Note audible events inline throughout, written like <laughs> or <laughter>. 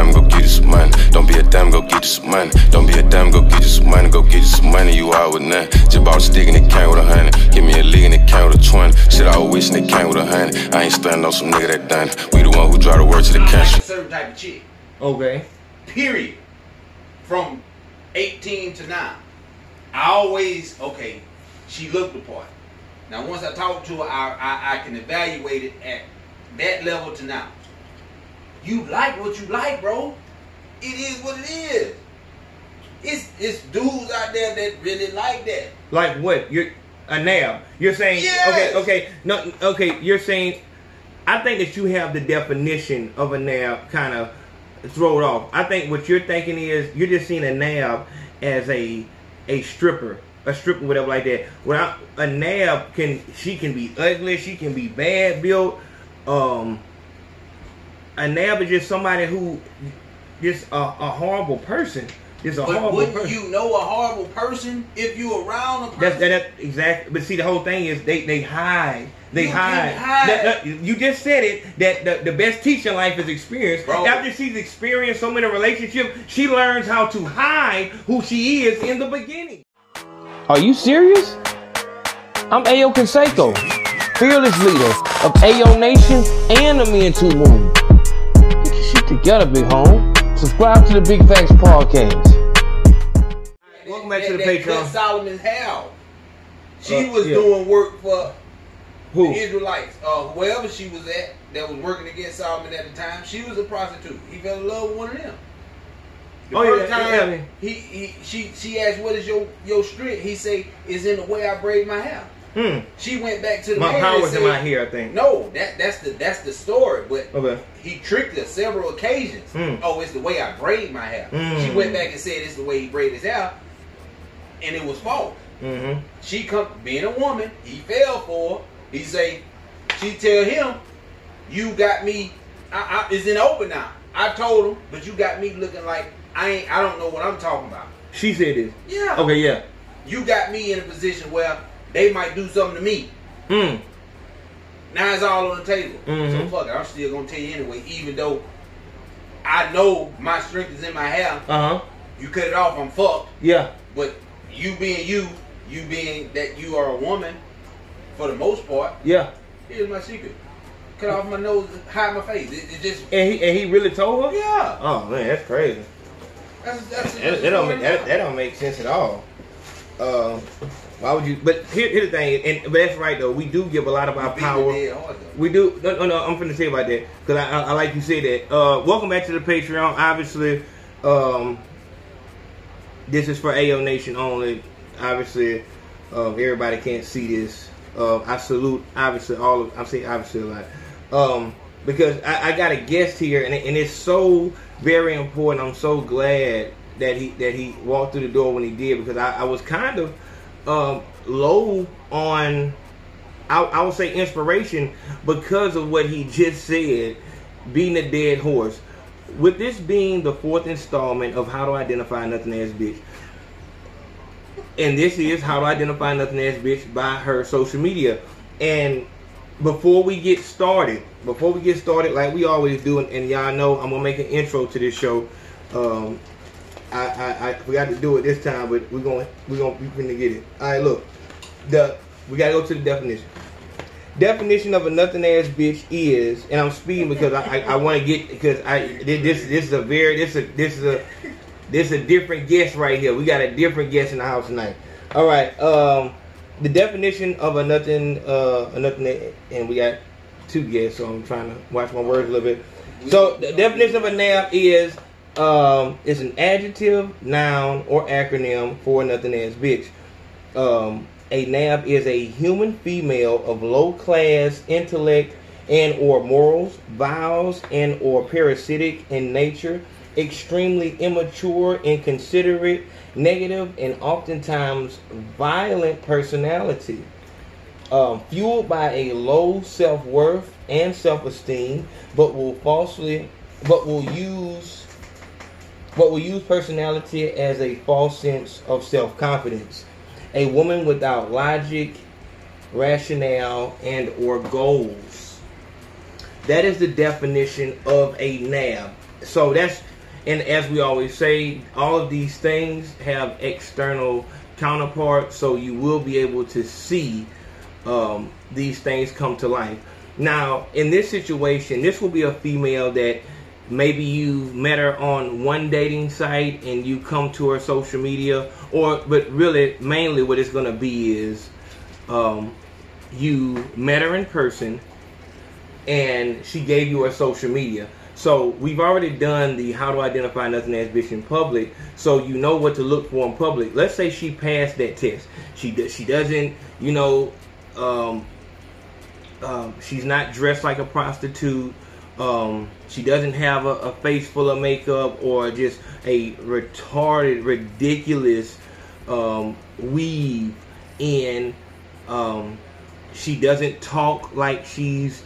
damn, go get you some money. Don't be a damn, go get you some money. Don't be a damn, go get you some money. Go get you some money, you out with nothing. Just bought a stick and it came with a hundred. Give me a lick and it came with a twenty. Shit, I was wishing it came with a hundred. I ain't stunning on some nigga that done it. We the one who drive the word to the I like country. certain type of chick. Okay. Period. From 18 to now. I always, okay, she looked the part. Now, once I talk to her, I, I, I can evaluate it at that level to now. You like what you like, bro. It is what it is. It's, it's dudes out there that really like that. Like what? You're a nab. You're saying Yes. okay, okay, no, okay. You're saying. I think that you have the definition of a nab kind of thrown off. I think what you're thinking is you're just seeing a nab as a a stripper, a stripper, whatever like that. Without a nab can she can be ugly, she can be bad built. Um, a nab is just somebody who just a, a horrible person. Just a But horrible wouldn't person. you know a horrible person if you around a person? That's that, that exactly. But see, the whole thing is they they hide. They You hide. can hide. That- that- you just said it that the, the best teacher in life is experience. Bro. After she's experienced so many relationships, she learns how to hide who she is in the beginning. Are you serious? I'm Ayo Consaco, fearless leader of Ayo Nation and the Men Too Movement. Get your shit together, big home. Subscribe to the Big Facts Podcast. Welcome back to the that, that Patreon. cut Solomon's. She Uh, was yeah. doing work for Who? the Israelites, uh, wherever she was at, that was working against Solomon at the time. She was a prostitute. He fell in love with one of them. The Oh, yeah, first yeah, time yeah, he, he she she asked, "What is your your strength?" He say, "Is in the way I braid my hair." Hmm. She went back to the My man power's in my hair, I think. No, that that's the that's the story. But Okay. he tricked her several occasions. Mm. Oh, it's the way I braid my hair. Mm. She went back and said it's the way he braided his hair, and it was false. Mm-hmm. She come being a woman, he fell for her. He say, she tell him, you got me. I, I, it's in open now. I told him, but you got me looking like I ain't. I don't know what I'm talking about. She said this. Yeah. Okay, yeah. You got me in a position where they might do something to me. Mm. Now it's all on the table. Mhm. So fuck it. I'm still gonna tell you anyway, even though I know my strength is in my hair. Uh huh. You cut it off, I'm fucked. Yeah. But you being you, you being that you are a woman, for the most part, Yeah. here's my secret. Cut off my nose, hide my face. It, it just And he and he really told her. yeah. Oh man, that's crazy. That's, that's, That, that don't make that, that don't make sense at all. Um, why would you? But here, here's the thing, and but that's right though. We do give a lot of our power. dead hard, though. We do. No, no, no. I'm finna say about that because I, I, I like you said that. Uh, welcome back to the Patreon. Obviously, um, this is for Ayo Nation only. Obviously, um, everybody can't see this. Uh, I salute obviously all of. I'm saying obviously a lot. Um, because I, I got a guest here, and, and it's so very important. I'm so glad that he that he walked through the door when he did because I, I was kind of um, low on I, I would say inspiration because of what he just said, being a dead horse. With this being the fourth installment of How to Identify Nothing Ass Bitch, and this is How to Identify Nothing Ass Bitch by her social media. And before we get started, before we get started, like we always do, and, and y'all know I'm gonna make an intro to this show. Um, I, I, I forgot to do it this time, but we're gonna we're gonna we're gonna get it. All right, look, the we gotta go to the definition. Definition of a nothing ass bitch is, and I'm speeding because I, I, I want to get because I this this is a very this is a this is a this is a different guest right here. We got a different guest in the house tonight. All right, um, the definition of a nothing uh a nothing and we got two guests, so I'm trying to watch my words a little bit. So the definition of a nab is um it's an adjective, noun, or acronym for nothing ass bitch. Um, a nab is a human female of low class intellect and or morals, vows and or parasitic in nature, extremely immature, inconsiderate, negative, and oftentimes violent personality. Um, fueled by a low self worth and self esteem, but will falsely, but will use, but will use personality as a false sense of self confidence. A woman without logic, rationale, and or goals. That is the definition of a nab. So that's and as we always say, all of these things have external counterparts, so you will be able to see um, these things come to life. Now, in this situation, this will be a female that maybe you met her on one dating site and you come to her social media, or but really, mainly, what it's going to be is um, you met her in person and she gave you her social media. So we've already done the how to identify nothing as bitch in public, so you know what to look for in public. Let's say she passed that test. She does. She doesn't. You know, um, um, she's not dressed like a prostitute. Um, she doesn't have a, a, face full of makeup or just a retarded, ridiculous um, weave in. Um, she doesn't talk like she's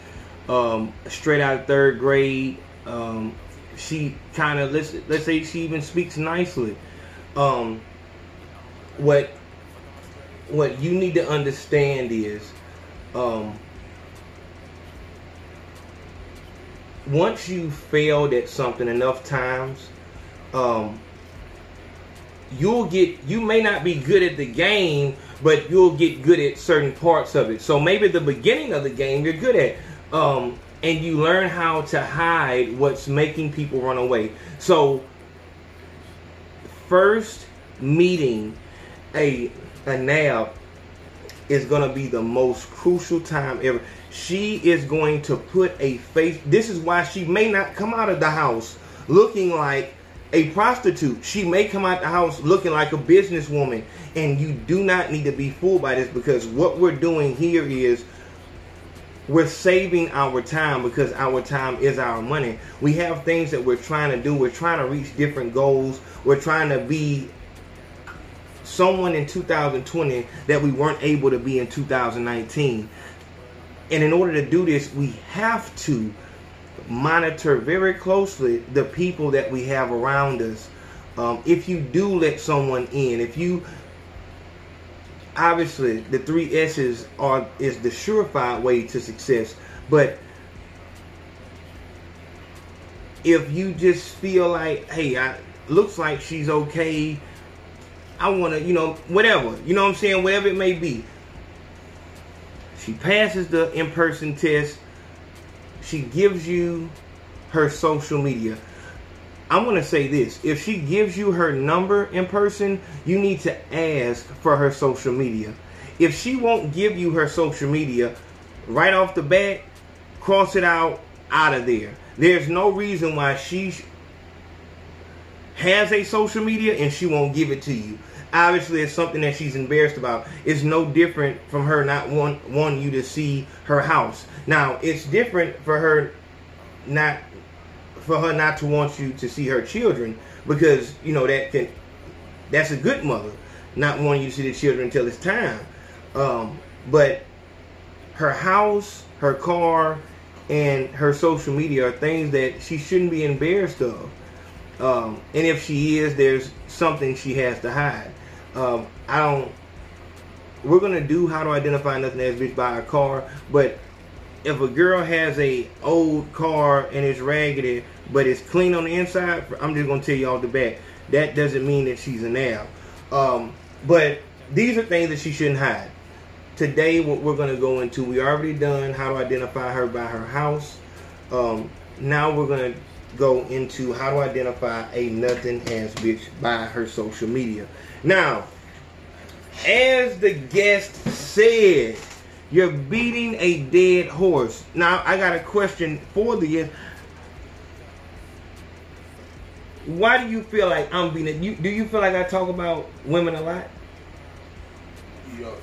um, straight out of third grade. Um, she kind of let's let's say she even speaks nicely. Um, what what you need to understand is um, once you failed at something enough times, um, you'll get you may not be good at the game, but you'll get good at certain parts of it. So maybe the beginning of the game you're good at. Um, and you learn how to hide what's making people run away. So, first meeting a a nab is going to be the most crucial time ever. She is going to put a face. This is why she may not come out of the house looking like a prostitute. She may come out the house looking like a businesswoman. And you do not need to be fooled by this because what we're doing here is we're saving our time because our time is our money. We have things that we're trying to do. We're trying to reach different goals. We're trying to be someone in 2020 that we weren't able to be in 2019. And in order to do this, we have to monitor very closely the people that we have around us. Um, if you do let someone in, if you obviously the three S's are is the surefire way to success. But if you just feel like, hey, I looks like she's okay, I wanna, you know, whatever, you know what I'm saying, whatever it may be. She passes the in-person test. She gives you her social media. I'm going to say this. If she gives you her number in person, you need to ask for her social media. If she won't give you her social media right off the bat, cross it out, out of there. There's no reason why she has a social media and she won't give it to you. Obviously, it's something that she's embarrassed about. It's no different from her not want, wanting you to see her house. Now, it's different for her not for her not to want you to see her children because you know that can that's a good mother not wanting you to see the children until it's time um, but her house her car and her social media are things that she shouldn't be embarrassed of um, and if she is there's something she has to hide um, i don't we're gonna do how to identify nothing as bitch by a car but if a girl has a old car and it's raggedy but it's clean on the inside, I'm just gonna tell you off the bat, that doesn't mean that she's a nail. Um, but these are things that she shouldn't hide. Today, what we're gonna go into, we already done how to identify her by her house. Um, now we're gonna go into how to identify a nothing ass bitch by her social media. Now, as the guest said, you're beating a dead horse. Now, I got a question for the guest. Why do you feel like I'm being? You, do you feel like I talk about women a lot?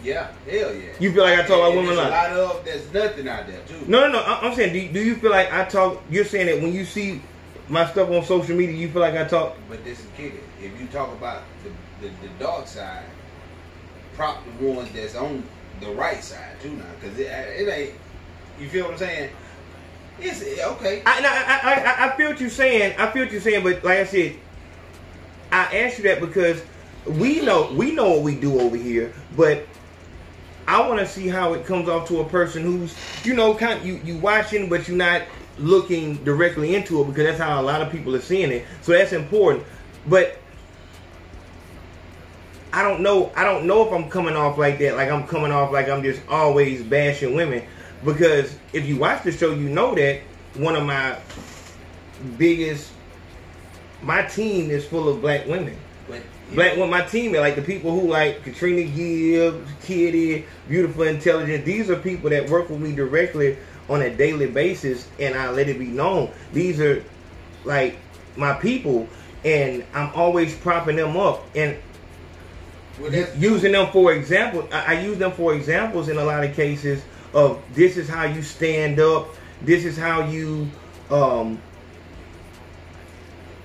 yeah, hell yeah. You feel like I talk about women a lot? A lot of there's nothing out there too. No, no, no. I'm saying, do, do you feel like I talk? You're saying that when you see my stuff on social media, you feel like I talk? But this is kidding. If you talk about the, the, the dark side, prop the ones that's on the right side too now, because it, it ain't. You feel what I'm saying? It's okay. I, I, I, I feel what you're saying. I feel what you're saying, but like I said, I asked you that because we know we know what we do over here, but I want to see how it comes off to a person who's you know kind of, you you watching, but you're not looking directly into it because that's how a lot of people are seeing it. So that's important. But I don't know. I don't know if I'm coming off like that. Like I'm coming off like I'm just always bashing women. Because if you watch the show, you know that one of my biggest, my team is full of black women. But Black with my team, is like the people who like Katrina Gibbs, Kitty, beautiful, intelligent. These are people that work with me directly on a daily basis, and I let it be known. These are like my people, and I'm always propping them up and using them for example. I, I use them for examples in a lot of cases of this is how you stand up. This is how you um,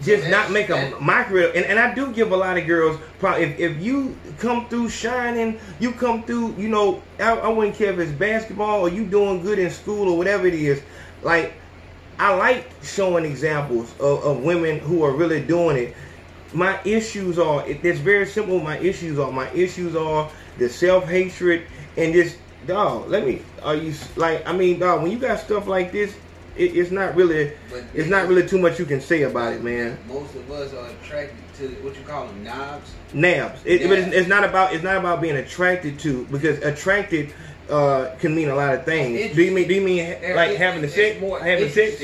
just So not make a mockery. And, and I do give a lot of girls. Probably if, if you come through shining, you come through. You know, I, I wouldn't care if it's basketball or you doing good in school or whatever it is. Like I like showing examples of, of women who are really doing it. My issues are it's very simple. My issues are my issues are the self hatred and this dog. Let me are you like I mean dog when you got stuff like this, it, it's not really But it's not really too much you can say about it, man. Most of us are attracted to what you call them knobs. Nabs. It, but it's, it's not about it's not about being attracted to because attracted uh, can mean a lot of things. Do you mean do you mean like It- having the it's sex? more Having sex?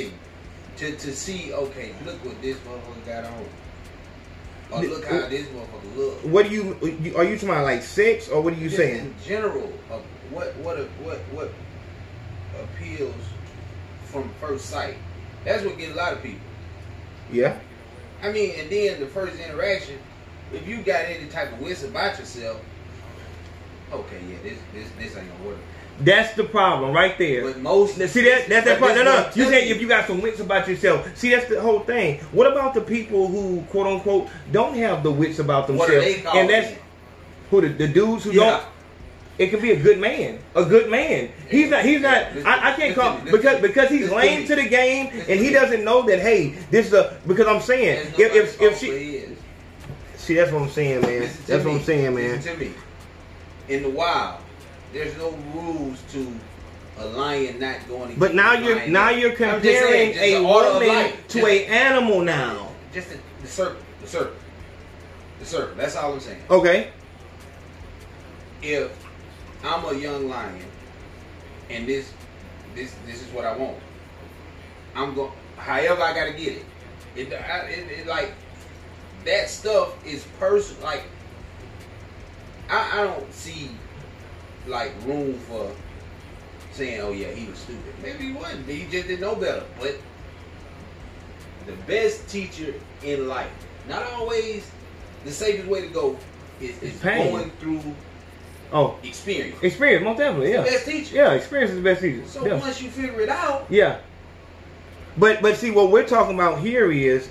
to to see. Okay, look what this motherfucker got on. Oh, or look how this motherfucker look. What do you are you talking about like sex or what are you Just saying? in general of what what what what appeals from first sight. That's what get a lot of people. Yeah. I mean, and then the first interaction, if you got any type of wits about yourself, okay, yeah, this this this ain't gonna work. That's the problem right there. But most See that that's that part. No, no. You I'm say telling if you got some wits about yourself. See, that's the whole thing. What about the people who quote unquote don't have the wits about themselves? and that's who the, the dudes who Yeah. don't. It could be a good man, a good man. He's not. He's not. I, I can't call because because he's lame to the game and he doesn't know that. Hey, this is a because I'm saying if if, if she see that's what I'm saying, man. That's what. I'm saying, man. To me. In the wild, there's no rules to a lion not going. But now you're now you're comparing saying, a woman to Just- a animal now. Just the, the serpent, the serpent, the serpent. That's all I'm saying. Okay. If I'm a young lion, and this, this, this is what I want. I'm going. However, I gotta get it. It, I, it, it like that stuff is personal. Like I, I don't see like room for saying, "Oh yeah, he was stupid." Maybe he wasn't. He just didn't know better. But the best teacher in life, not always the safest way to go, is, is going through Oh, experience. experience, most definitely. Yeah. Best teacher. Yeah, experience is the best teacher. So yeah. once you figure it out, Yeah. But but see what we're talking about here is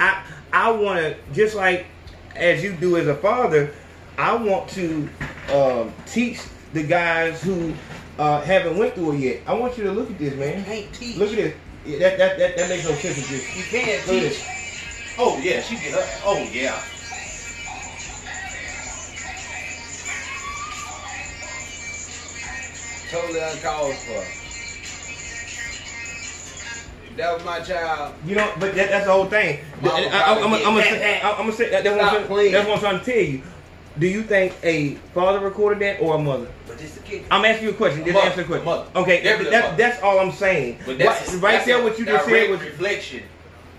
I I want to just like as you do as a father, I want to um, teach the guys who uh, haven't went through it yet. I want you to look at this, you man. can't teach. Look at this. Yeah, that, that that that makes no sense. With this. You can't Look at teach. Oh yeah, she get up. Oh yeah. Totally uncalled for. That was my child, You know, but that, that's the whole thing. Mama I, am I'm gonna that. I'm gonna say that, that's, what I'm, that's what I'm trying to tell you. Do you think a father recorded that or a mother? but this kicker. I'm asking you a question. Just answer the question. mother. Okay, that, that, that's all I'm saying. But that's right right that's there, what you just said was reflection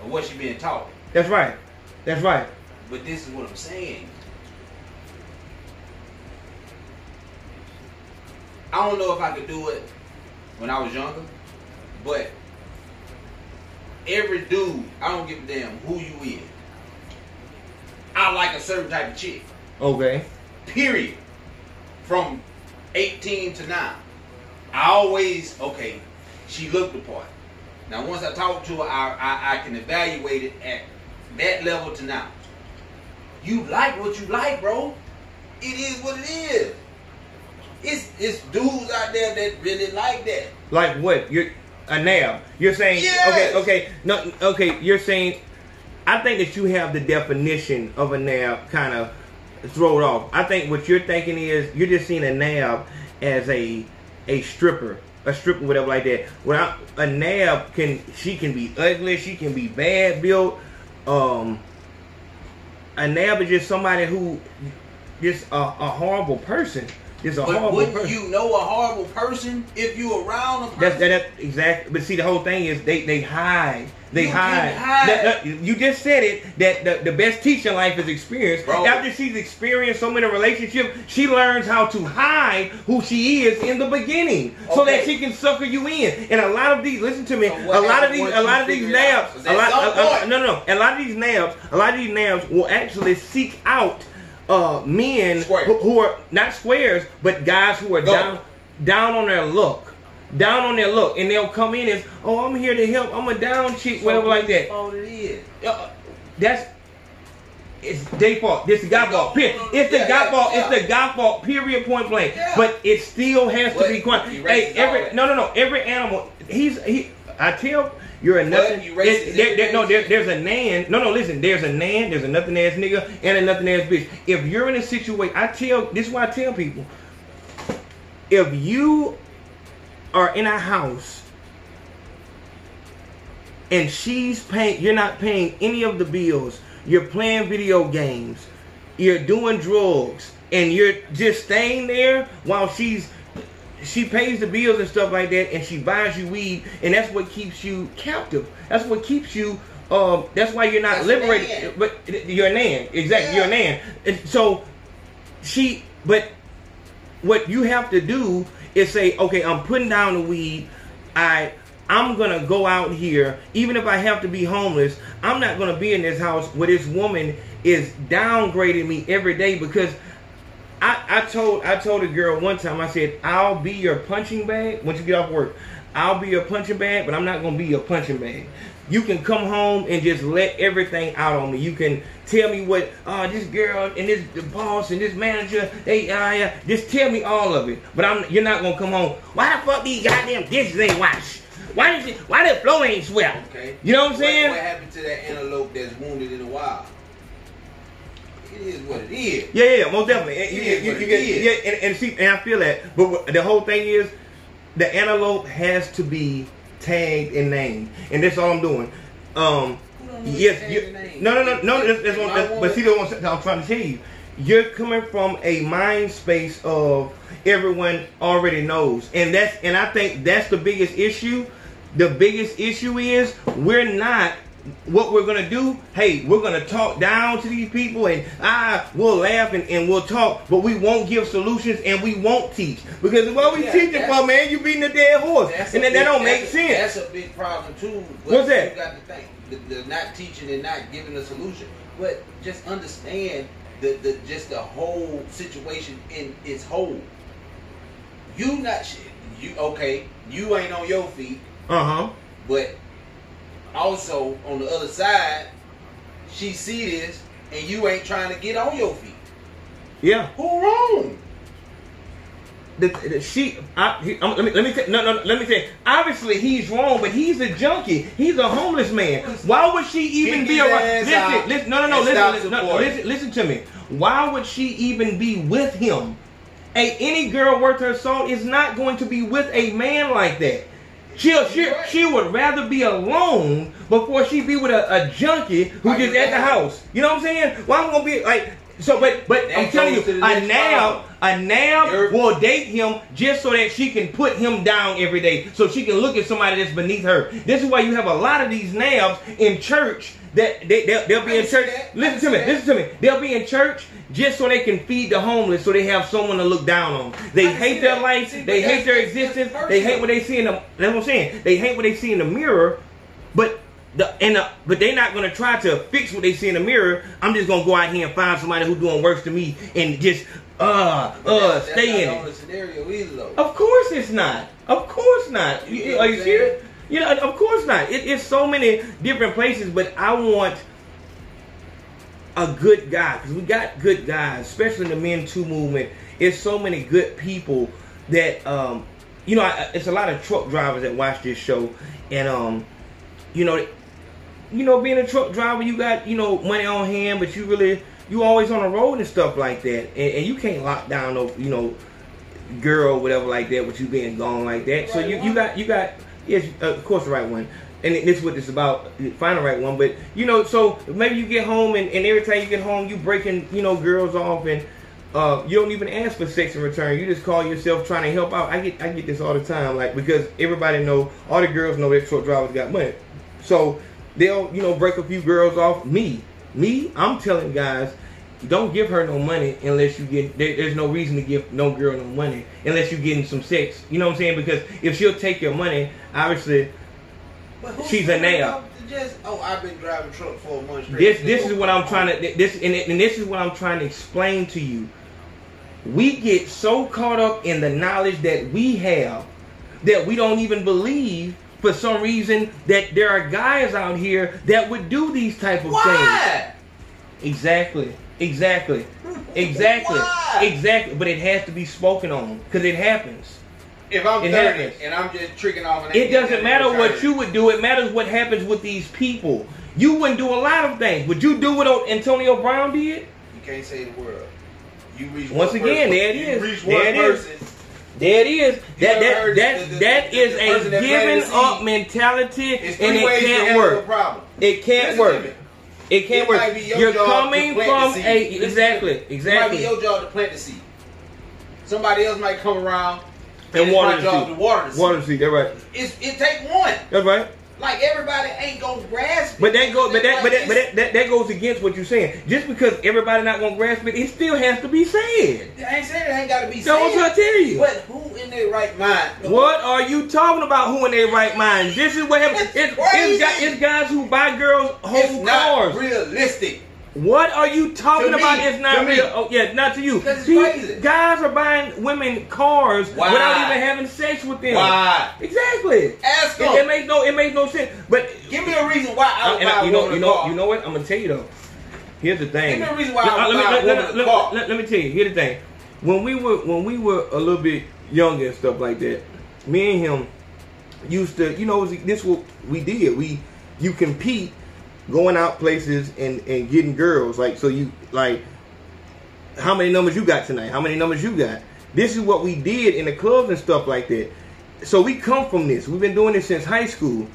of what she being taught. that's right. That's right. But this is what I'm saying. I don't know if I could do it when I was younger, but every dude, I don't give a damn who you is. I like a certain type of chick. Okay. Period. From 18 to now. I always, okay, she looked the part. Now, once I talk to her, I, I, I can evaluate it at that level to now. You like what you like, bro. It is what it is. It's, it's dudes out there that really like that. Like what? You're a nab. You're saying Yes. okay, okay, no, okay. You're saying I think that you have the definition of a nab kind of throw it off. I think what you're thinking is you're just seeing a nab as a a stripper a stripper, whatever like that. Without a nab can she can be ugly, she can be bad built. Um, a nab is just somebody who just a, a horrible person. Just a But horrible wouldn't person. you know a horrible person if you around a person? That's that, that exactly. But see, the whole thing is they they hide. They You hide. hide. That- that- you just said it that the, the best teacher in life is experience. Bro. After she's experienced so many relationships, she learns how to hide who she is in the beginning, so that she can sucker you in. And a lot of these, listen to me, So a lot of these, a lot of these figured it out? nabs, a lot, a- a- no, no, a lot of these nabs, a lot of these nabs will actually seek out uh, men who, who are not squares, but guys who are Go. down down on their look. Down on their look. And they'll come in as, oh, I'm here to help. I'm a down chick, whatever like that. Oh, it is. Uh, that's it's their fault. This is God fault. Period. It's the Yeah, God fault. yeah. It's the God fault. Period. Point blank. Yeah. But it still has to be quiet. Hey, every no, no, no. Every animal. He's he. I tell you're a nothing. you racist there- there- no, there, there's a nan. No, no. Listen. There's a nan. There's a nothing ass nigga and a nothing ass bitch. If you're in a situation, I tell. This is why I tell people. If you are in a house and she's paying you're not paying any of the bills. You're playing video games. You're doing drugs. And you're just staying there while she's she pays the bills and stuff like that and she buys you weed and that's what keeps you captive. That's what keeps you um that's why you're not That's liberated. nan. but you're a nan. Exactly you're a Yeah. nan. And so she but what you have to do is say, okay, I'm putting down the weed. I I'm gonna go out here, even if I have to be homeless. I'm not gonna be in this house where this woman is downgrading me every day because I, I told I told a girl one time I said I'll be your punching bag once you get off work. I'll be your punching bag, but I'm not gonna be your punching bag. You can come home and just let everything out on me. You can tell me what uh, this girl and this the boss and this manager they uh, just tell me all of it. But I'm you're not gonna come home. Why the fuck these goddamn dishes ain't washed? Why did why the floor ain't swept? Okay. You know what I'm saying? What, what happened to that antelope that's wounded in the wild? It is what it is. Yeah, yeah, most definitely. And, It is you, what you it get, is. yeah, and, and see, and I feel that. But the whole thing is, the antelope has to be tagged and named, and that's all I'm doing. Um, Who don't know yes, you, no, no, no, no. That's, that's I that's, but see, the one I'm trying to tell you, you're coming from a mind space of everyone already knows, and that's, and I think that's the biggest issue. The biggest issue is we're not what we're gonna do, hey, we're gonna talk down to these people and ah, we'll laugh and, and we'll talk, but we won't give solutions and we won't teach. Because what we Yeah, teaching for, man, you beating a dead horse. And a that, that don't make that's- sense. That's a big problem too. But What's that? You got to think the, the not teaching and not giving a solution, but just understand the, the just the whole situation in its whole. You not you okay? You ain't on your feet, Uh-huh. but also on the other side, she see this and you ain't trying to get on your feet. Yeah. Who wrong? The, the, she, I, he, let me, let me, say, no, no, let me say. Obviously, he's wrong, but he's a junkie. He's a homeless man. Why would she even Kick be around? Listen, listen, no, no, no, listen, listen, no, listen, listen to me. Why would she even be with him? A any girl worth her salt is not going to be with a man like that. She'll, she, she would rather be alone before she be with a, a junkie who just at the house. You know what I'm saying? Well, I'm gonna be like so, but but That I'm telling you, goes to the a nab, a nab You're- will date him just so that she can put him down every day, so she can look at somebody that's beneath her. This is why you have a lot of these nabs in church that they, they'll, they'll be in church. see that. I Listen to me, listen to me. They'll be in church just so they can feed the homeless, so they have someone to look down on. They hate their that. life, See, they hate their existence, they hate what they see in the. That's what I'm saying. They hate what they see in the mirror, but the and the, but they're not gonna try to fix what they see in the mirror. I'm just gonna go out here and find somebody who's doing worse than me and just uh But uh that's, stay in that's not it. either. Of course it's not. Of course not. You You- are you serious? You know, of course not. It, it's so many different places, but I want a good guy because we got good guys, especially in the Men Too movement. It's so many good people that um, you know. I, it's a lot of truck drivers that watch this show, and um, you know, you know, being a truck driver, you got you know money on hand, but you really you always on the road and stuff like that, and, and you can't lock down no you know girl, whatever like that, with you being gone like that. So Right you, you one. got you got yes, uh, of course the right one. And this is what it's about, find the right one. But you know, so maybe you get home and, and every time you get home, you breaking you know girls off and uh, you don't even ask for sex in return. You just call yourself trying to help out. I get I get this all the time, like because everybody know all the girls know that truck drivers got money, so they'll you know break a few girls off. Me, me, I'm telling guys, don't give her no money unless you get. There, there's no reason to give no girl no money unless you're getting some sex. You know what I'm saying? Because if she'll take your money, obviously She's a nail. Just, oh, I've been driving truck for a month straight. this this is what I'm trying to this and, and this is what I'm trying to explain to you. We get so caught up in the knowledge that we have that we don't even believe for some reason that there are guys out here that would do these type of things. Why? Exactly. Exactly. <laughs> Exactly. Why? Exactly. But it has to be spoken on because it happens. If I'm It 30 happens. and I'm just tricking off and It doesn't matter what you would do. It matters what happens with these people. You wouldn't do a lot of things. Would you do what Antonio Brown did? You can't say the word. You reach Once one again, person, there it you is. reach There one it is. There it is. You That that that the- that the- a that giving up mentality, It's and it can't work. It can't work. It can't It work. your You're coming from a to exactly. It might be exactly. your job to plant the seed. Somebody else might come around And it's water my the job seed. to water the seed. Water the seed. That's right. It's, it take one. That's right. Like everybody ain't gonna grasp it. But that goes, but that, but that, but that, that, that goes against what you're saying. Just because everybody not gonna grasp it, it still has to be said. I ain't saying it ain't gotta be So what said. I tell you? But who in their right mind? What are you talking about? Who in their right mind? This is what happens. It's It's, it's, guys, it's who buy girls It's whole not cars. realistic. What are you talking me. about? It's not real. Oh, yeah, not to you. Crazy. guys are buying women cars Why? without even having sex with them. Why? Exactly. Ask It, them. it makes no. It makes no sense. But Give me a reason why I would buy you know, you know, car. you know what? I'm gonna tell you though. Here's the thing. Give me a reason why Let- I uh, would let, buy a let, let, a car. let- let me tell you. Here's the thing. When we were when we were a little bit younger and stuff like that, me and him used to, you know, this what we did. We you compete going out places and and getting girls. Like so, you like how many numbers you got tonight? How many numbers you got? This is what we did in the clubs and stuff like that. So we come from this. We've been doing this since high school,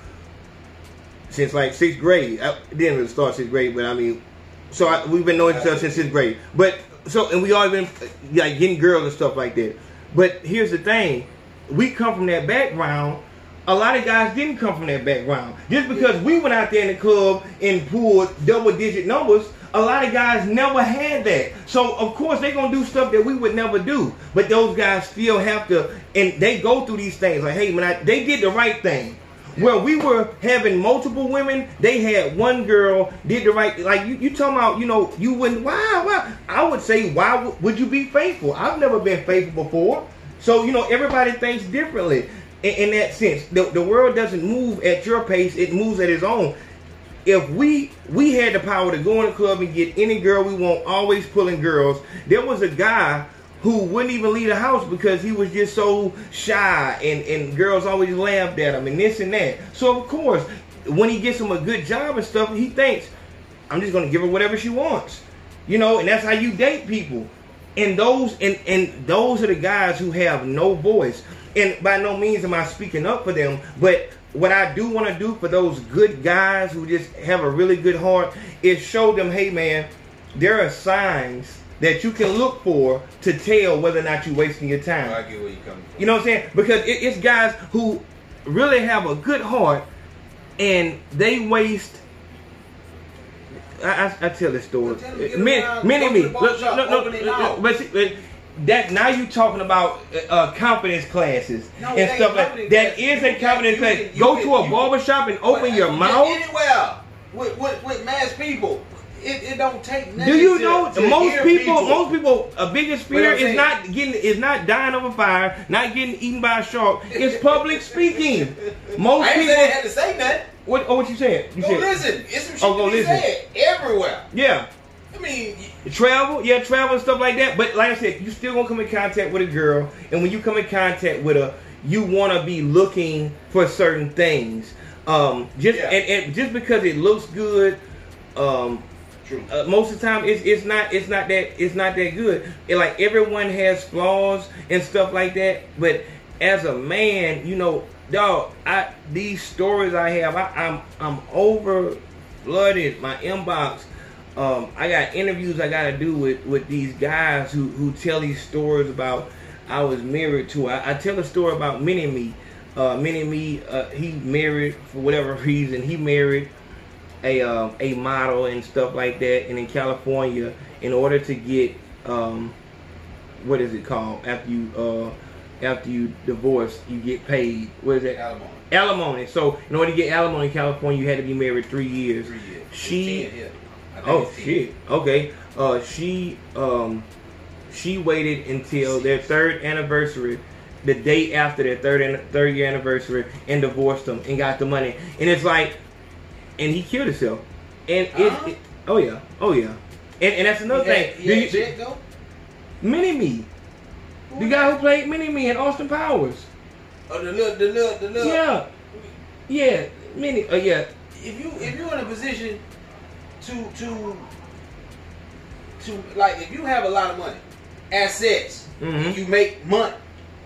since like sixth grade. I didn't really start sixth grade, but I mean, so I, we've been knowing each other since sixth grade. But so and we all been like getting girls and stuff like that. But here's the thing: we come from that background. A lot of guys didn't come from that background. Just because we went out there in the club and pulled double digit numbers, a lot of guys never had that. So of course they're gonna do stuff that we would never do. But those guys still have to, and they go through these things like, hey man, I, they did the right thing. Well, we were having multiple women, they had one girl did the right. Like you, you talking about, you know, you wouldn't. Why? Why? I would say, why would, would you be faithful? I've never been faithful before. So you know, everybody thinks differently in, in that sense. The, the world doesn't move at your pace; it moves at its own. If we we had the power to go in the club and get any girl we want, always pulling girls. There was a guy who wouldn't even leave the house because he was just so shy and, and girls always laughed at him and this and that. So of course, when he gets him a good job and stuff, he thinks, I'm just gonna give her whatever she wants. You know, and that's how you date people. And those and, and those are the guys who have no voice. And by no means am I speaking up for them, but what I do want to do for those good guys who just have a really good heart is show them, hey man, there are signs that you can look for to tell whether or not you're wasting your time. I get where you coming from. You know what I'm saying? Because it, it's guys who really have a good heart and they waste. I, I, I tell this story. Well, tell them, get Many, around, many, go to me. the Look, barbershop, look, look, open it look, out. but see, but that now you talking about uh, confidence classes No, and stuff like that. Is a confidence class. can- Go can- to a you- barber shop and open your mouth. anywhere with, with, with mass people. It, it don't take nothing Do you know to most hear people, most people, a biggest fear is saying- not getting, is not dying of a fire, not getting eaten by a shark. It's public <laughs> speaking. Most I people. had to say nothing. What? Oh, what you saying? You Go said listen. It's some shit Oh, go to be listen. said everywhere. yeah, I mean, travel, yeah, travel and stuff like that. But like I said, you still gonna come in contact with a girl, and when you come in contact with her, you want to be looking for certain things. Um, just Yeah. and, and just because it looks good, um. Uh, most of the time, it's it's not it's not that it's not that good. It, like everyone has flaws and stuff like that, but as a man, you know, dog, I these stories I have, I, I'm I'm over flooded my inbox. Um, I got interviews I got to do with with these guys who who tell these stories about I was married to. I, I tell a story about Mini Me. Uh, Mini Me, uh, he married for whatever reason. He married a um, a model and stuff like that. And in California, in order to get um, what is it called after you uh, after you divorce, you get paid. What is that? Alimony. Alimony. So in order to get alimony in California, you had to be married three years. Three years. She. It's 10 here. I think Oh shit. Okay. Uh, she um, she waited until their third anniversary, the day after their third an- third year anniversary, and divorced them and got the money. And it's like, and he killed himself. And it, Huh? it oh yeah, oh yeah. And, and that's another thing. had you- Jet, though? Mini Me, the guy who played Mini Me in Austin Powers. Oh, the little, the little, the little. Yeah, yeah, Mini. Oh yeah, If you if you're in a position to to to like if you have a lot of money, assets, Mhm. you make money.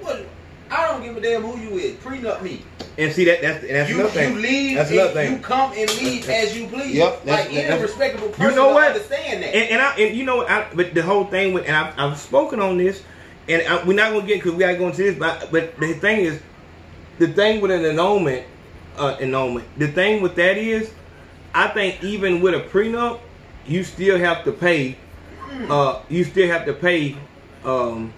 What? I don't give a damn who you is. Prenup me. and see that that's that's you, another thing. you leave. That's another thing. You come and leave as you please. Yep, that's- like any that's- respectable person You know what? understand that. And, and I and you know I, but the whole thing with and I've, I've spoken on this, and I, we're not gonna get because we gotta go into this. But but the thing is, the thing with an annulment, uh, annulment. The thing with that is, I think even with a prenup, you still have to pay. Uh, you still have to pay um,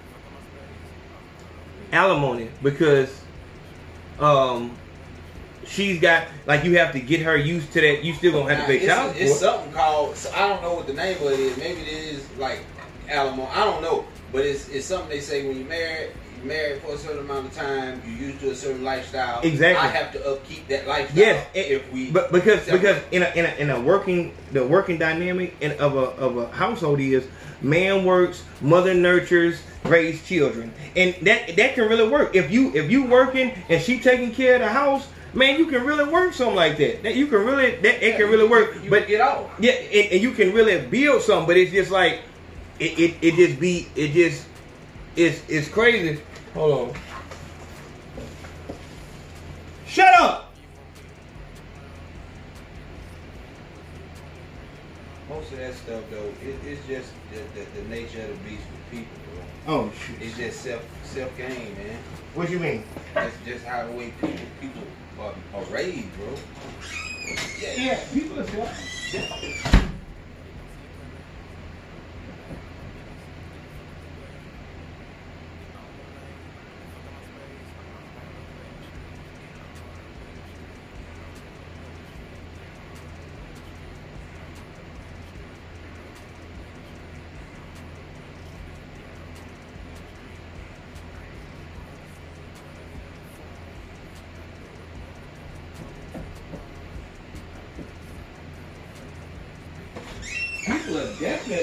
alimony because um, she's got like you have to get her used to that. You still gonna have to pay child it's, it's something called. So I don't know what the name of it is. Maybe it is like alimony. I don't know, but it's it's something they say when you're married. Married for a certain amount of time. you're used to a certain lifestyle. Exactly. I have to upkeep that lifestyle. Yes, it- if we. But because separate. because in a, in a in a working the working dynamic in, of a of a household is man works, mother nurtures, raise children, and that that can really work. If you if you working and she taking care of the house, man, you can really work something like that. That you can really that it can really work. You but get off. yeah, and, and you can really build something. But it's just like it it, it just be it just it's it's crazy. Hold on. Shut up. Most of that stuff though, it, it's just the, the, the nature of the beast with people, bro. Oh It's just self self gain, man. What you mean? That's just how the way people people are, are raised, bro. Yeah, Yeah, people are people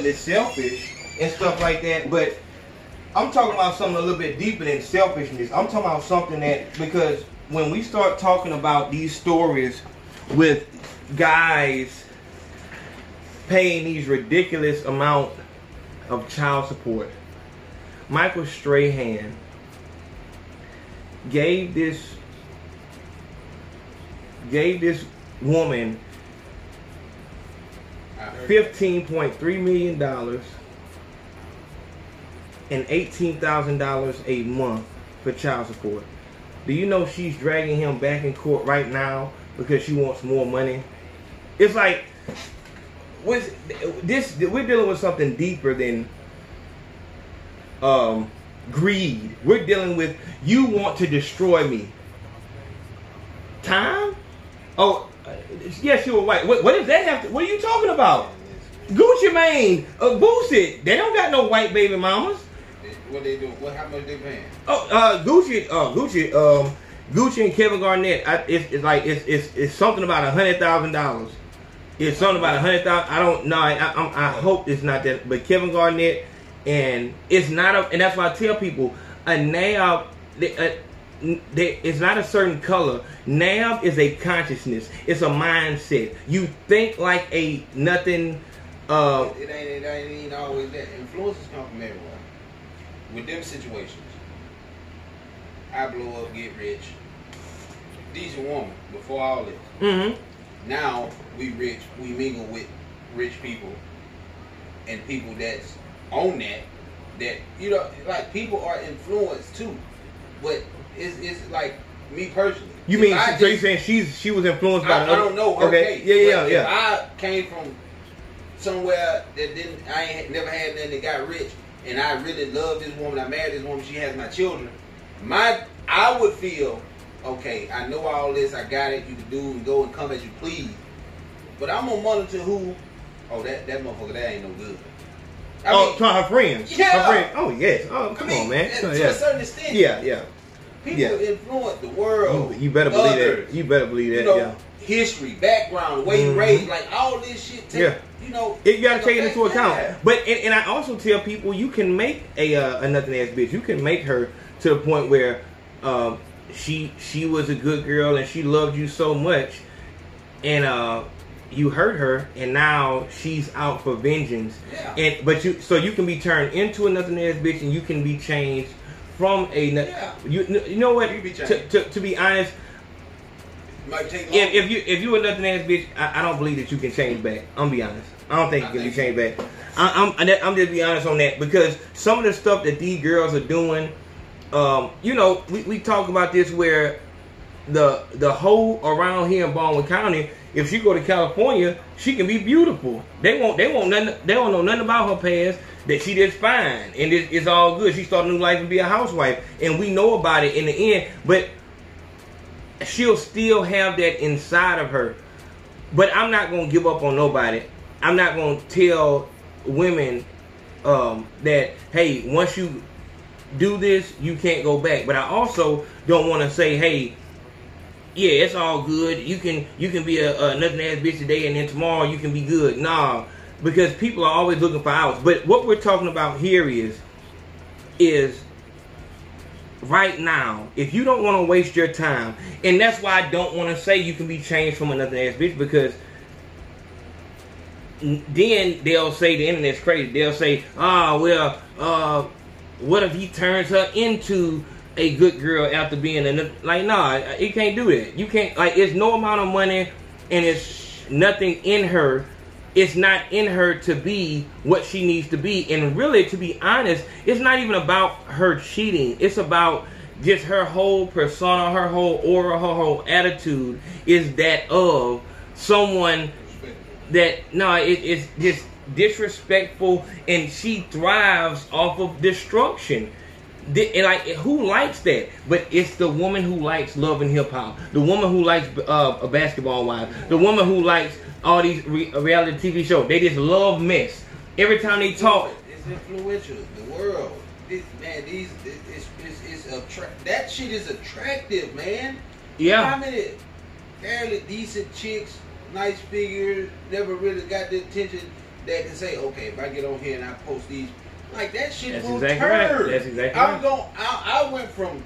definitely selfish and stuff like that, but I'm talking about something a little bit deeper than selfishness. I'm talking about something that because when we start talking about these stories with guys paying these ridiculous amount of child support, Michael Strahan gave this gave this woman I heard fifteen point three million dollars and eighteen thousand dollars a month for child support. Do you know she's dragging him back in court right now because she wants more money? It's like this we're dealing with something deeper than um greed. We're dealing with you want to destroy me. Time? Oh, yes, you were white. What, what does that have to? What are you talking about? Gucci Mane, uh, Boosie, they don't got no white baby mamas. What they do? What? How much they paying? Oh, uh, Gucci, uh, Gucci, um, Gucci and Kevin Garnett. I, it's, it's like it's, it's it's something about a hundred thousand dollars. It's something about a hundred thousand. I don't know. I, I, I hope it's not that. But Kevin Garnett, and it's not a. And that's why I tell people a nab. A, they, it's not a certain color. Nab is a consciousness. It's a mindset. You think like a nothing Uh, It ain't, it ain't even always that. Influences come from everywhere. With them situations, I blow up, get rich, decent woman before all this. mm-hmm. Now we rich, we mingle with rich people and people that's on that. That you know, like people are influenced too, but it's, it's like me personally. You If mean I so you just- saying she's she was influenced by I, I don't know her Okay, case, yeah, yeah, yeah. If I came from somewhere that didn't, I ain't never had nothing that got rich, and I really love this woman, I married this woman, she has my children. My, I would feel, okay, I know all this, I got it, you can do and go and come as you please, but I'm gonna monitor who. Oh, that that motherfucker, that ain't no good. I oh, mean, to her friends. Yeah. Her friend. Oh yes. Oh I come mean, on, man. To Oh, a certain extent, Yeah, yeah. People yeah. influence the world. You, you better believe others. that. You better believe that. you know, yeah. history, background, way Mhm. raised, like all this shit. Take, Yeah. you know, It, you gotta take it into account. But and, and I also tell people you can make a uh, a nothing ass bitch. You can make her to the point where um, she she was a good girl and she loved you so much, and uh, you hurt her, and now she's out for vengeance. Yeah. And but you so you can be turned into a nothing ass bitch, and you can be changed from a Yeah. you you know what You be to, to to be honest. If, if you if you a nothing ass bitch, I, I don't believe that you can change back. I'm be honest. I don't think I you can be think- changed back. I, I'm I'm just be honest on that because some of the stuff that these girls are doing, um, you know, we, we talk about this where the the hoe around here in Baldwin County, if she go to California, she can be beautiful. They won't they won't nothing they don't know nothing about her past. That she did fine and it, it's all good. She started a new life and be a housewife, and we know about it in the end. But she'll still have that inside of her. But I'm not gonna give up on nobody. I'm not gonna tell women um, that hey, once you do this, you can't go back. But I also don't want to say hey, yeah, it's all good. You can you can be a, a nothing ass bitch today, and then tomorrow you can be good. Nah, because people are always looking for hours. But what we're talking about here is is right now, if you don't want to waste your time, and that's why I don't want to say you can be changed from another ass bitch because then they'll say the internet's crazy. They'll say, "Ah, well, uh, what if he turns her into a good girl after being a like?" Nah, you can't do that. You can't like. It's no amount of money, and it's nothing in her. It's not in her to be what she needs to be. And really, to be honest, it's not even about her cheating. It's about just her whole persona, her whole aura, her whole attitude is that of someone that no, it, it's just disrespectful, and she thrives off of destruction. And like, who likes that? But it's the woman who likes love and hip hop, the woman who likes uh, a basketball wife, the woman who likes all these re- reality TV shows. They just love mess. Every time they talk, It's influential. The world. This, man, these it- it's it's, it's attra- that shit is attractive, man. yeah, How many fairly decent chicks, nice figures, never really got the attention that can say, okay, if I get on here and I post these, like that shit That's will exactly right. That's exactly I'm right. going. I, I went from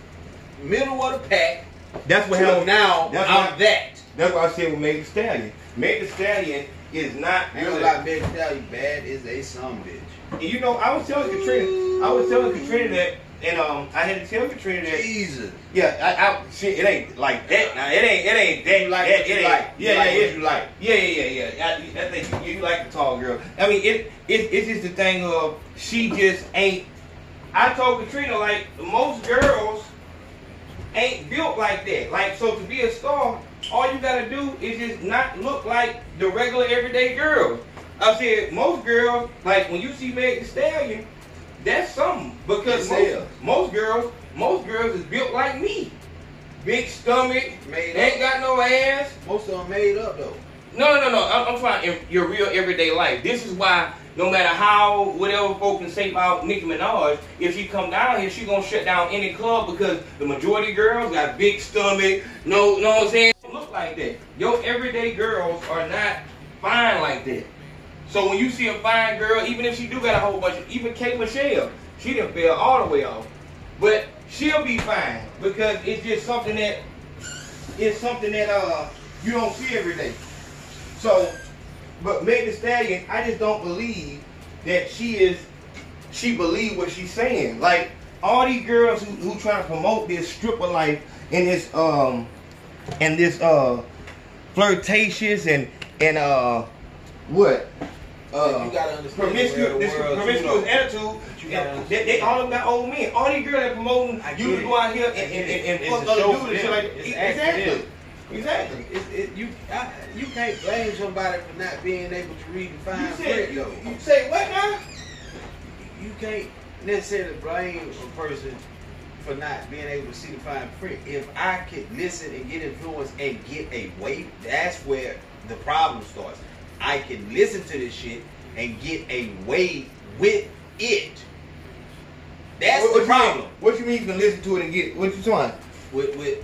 middle of the pack that's what to happened. now That's I'm what- that. That's why I said with Meg Thee Stallion. Meg Thee Stallion is not I ain't really gonna lie, Meg Stallion bad is a some bitch. And you know, I was telling Katrina, I was telling Katrina that, and um, I had to tell Katrina that. Jesus. Yeah, I, I shit, it ain't like that. Now it ain't, it ain't that. You like that, it ain't. like. You Yeah, like yeah, yeah. you like. Yeah, yeah, yeah, yeah. I, I think you, you like the tall girl. I mean, it, it, it's just the thing of she just ain't. I told Katrina like most girls ain't built like that. Like so, to be a star, all you gotta do is just not look like the regular everyday girl. I said most girls, like when you see Meg Stallion, that's something because most, most girls, most girls is built like me, big stomach, Made ain't up. got no ass. Most of them made up though. No, no, no. I'm, I'm in your real everyday life. This is why no matter how whatever folk can say about Nicki Minaj, if she come down here, she gonna shut down any club because the majority of girls got big stomach. No, no, I'm saying? Look like that. Your everyday girls are not fine like that. So when you see a fine girl, even if she do got a whole bunch of, even K. Michelle, she didn't fell all the way off, but she'll be fine because it's just something that it's something that uh you don't see every day. So but Meg Thee Stallion, I just don't believe that she is. She believe what she's saying. Like all these girls who who trying to promote this stripper life and this um and this uh flirtatious and and uh what uh you gotta understand promiscuous, where the this world, promiscuous you know, attitude. you They, they all got old men. All these girls that promoting you to go out here and, and, and, and It's fuck other dudes and shit like It's exactly. Exactly. It, it, you I, you can't blame somebody for not being able to read and You find said print you, though. you say what now? You can't necessarily blame a person for not being able to see the fine print. If I could listen and get influenced and get a way, that's where the problem starts. I can listen to this shit and get away with it. That's what, the problem. Mean, what you mean you can listen to it and get what you talking? With with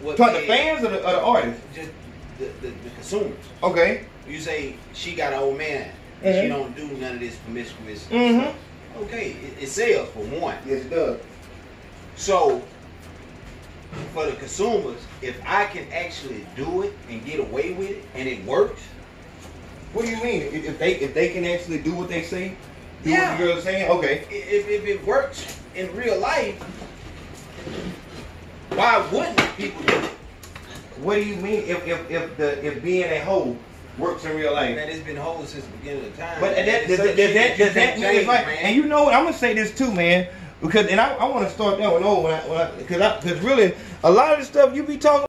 what Talking the fans or the, or the artists? just the, the, the consumers. Okay. You say she got an old man. Mhm. She don't do none of this promiscuous mm-hmm. stuff. Okay, it, it sells for one. Yes, it does. So for the consumers, if I can actually do it and get away with it and it works, What do you mean? If if they if they can actually do what they say, do Yeah. what the girls saying? Okay. if, if it works in real life, why wouldn't people do it? What do you mean if if if the if being a hoe works in real life? Man, it's been holding since the beginning of time. But that, does, that, does that, does that mean like, man. and you know what, I'm gonna say this too, man, because, and I, I want to start that one over, when I, when cause I, cause really, a lot of the stuff you be talking